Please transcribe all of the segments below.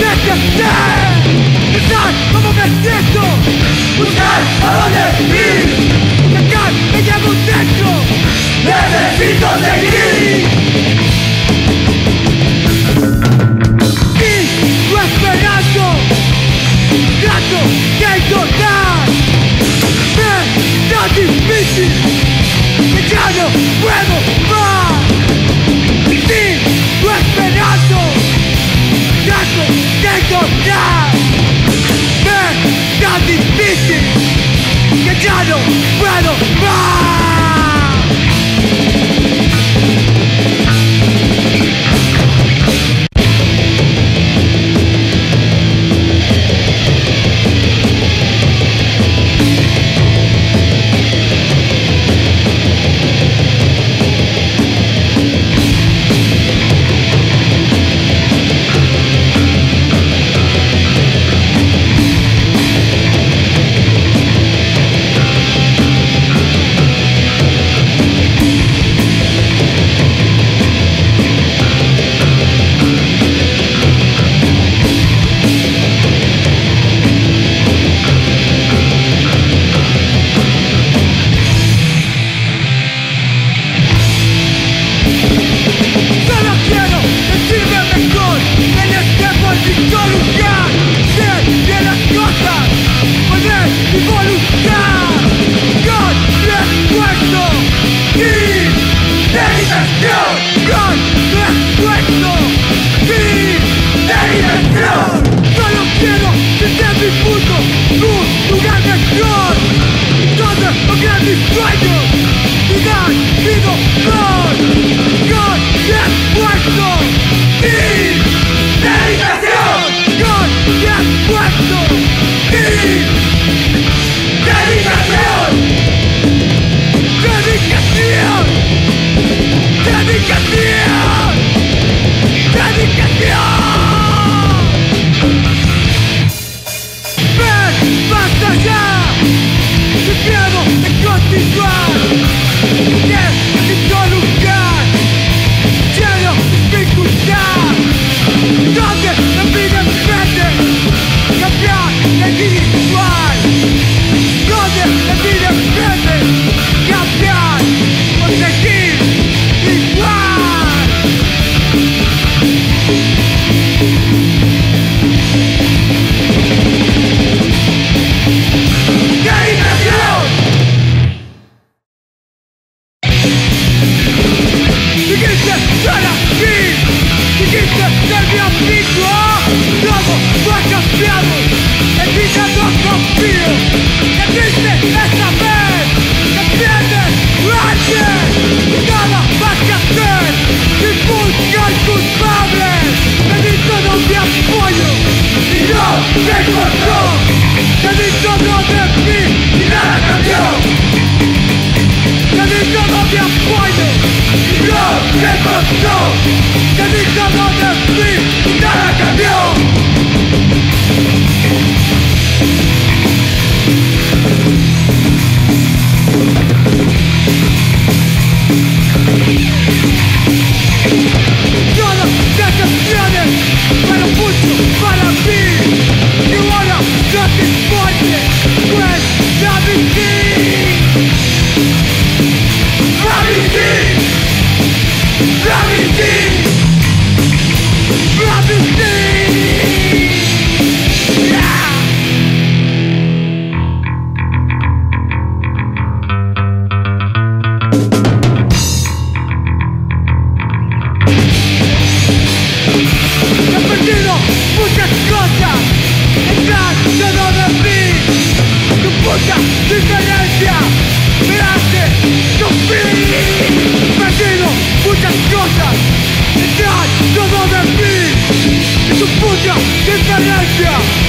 de que esté Luchar como me siento Buscar a dónde battle, battle, battle. God! Thunder against this stranger! Do not emotion Can Que no longer be that I diferencia me hace sufrir. Perdido muchas cosas detrás todo de mí. Es su puta diferencia.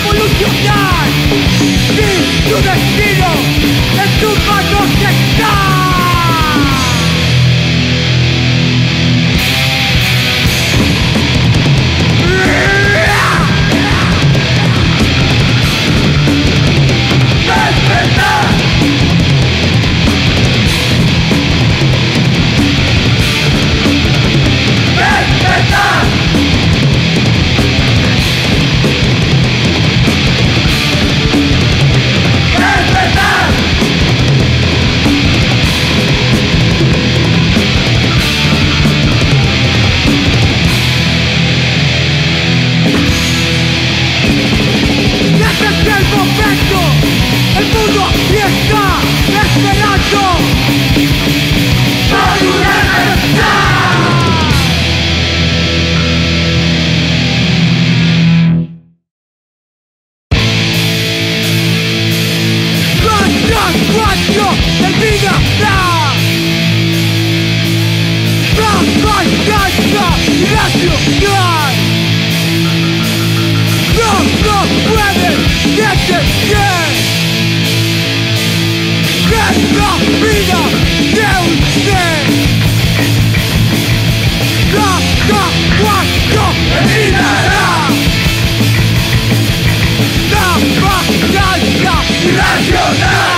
Evolucionar Si tu destino en tus manos no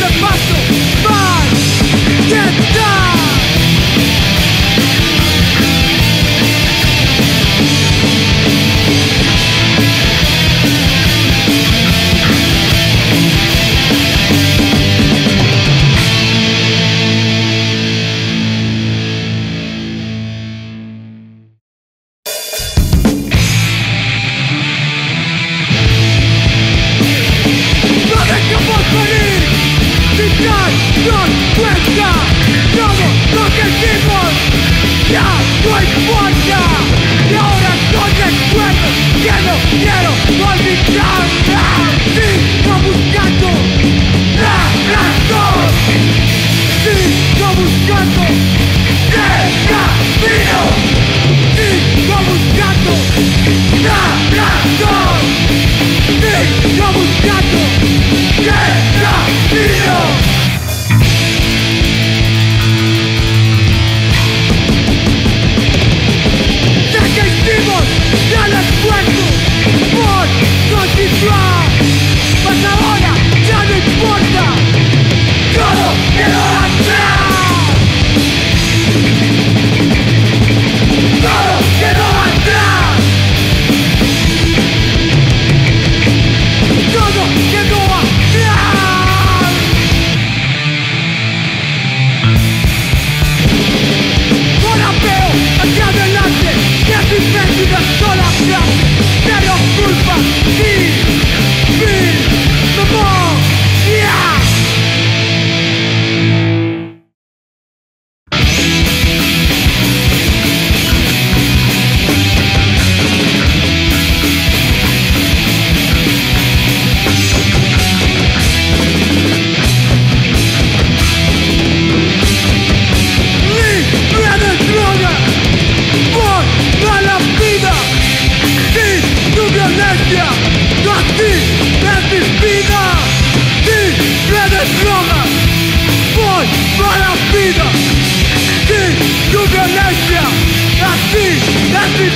the muscle Nie!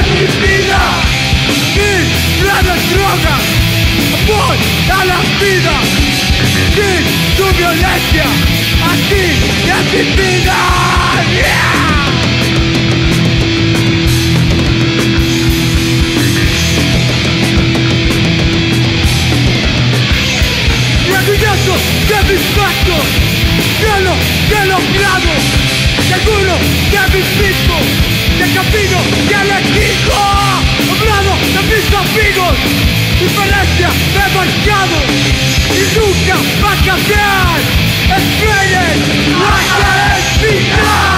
es mi vida la droga Voy a la vida Sin tu violencia Así es mi vida yeah. De mis lo, ser rebaixado e nunca vai Espelhem a vida.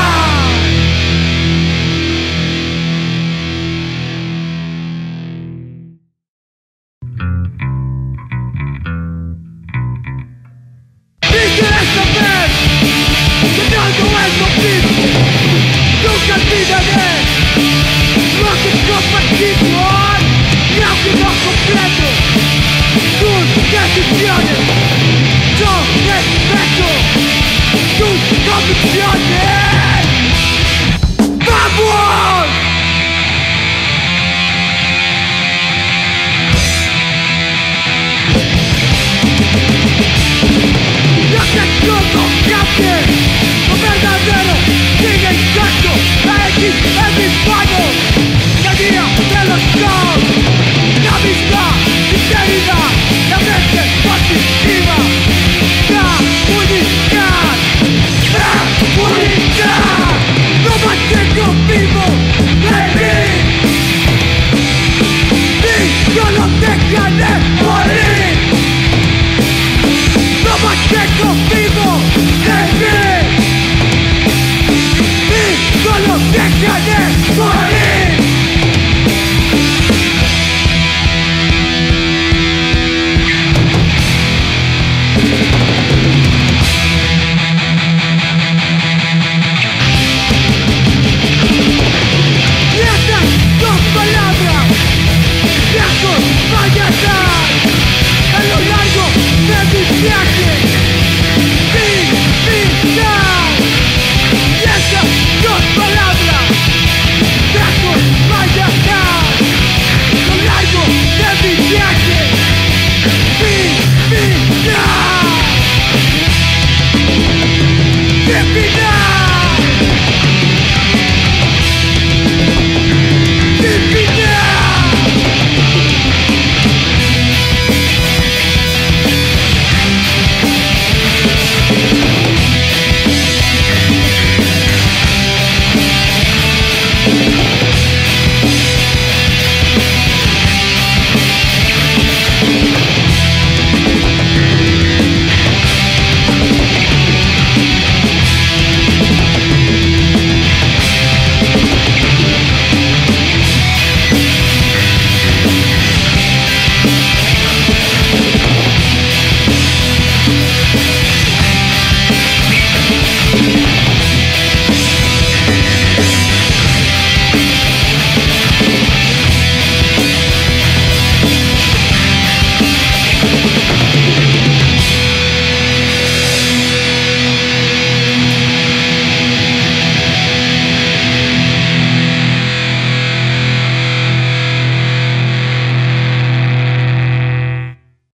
Look at your particular, now get off completo. Tus decisiones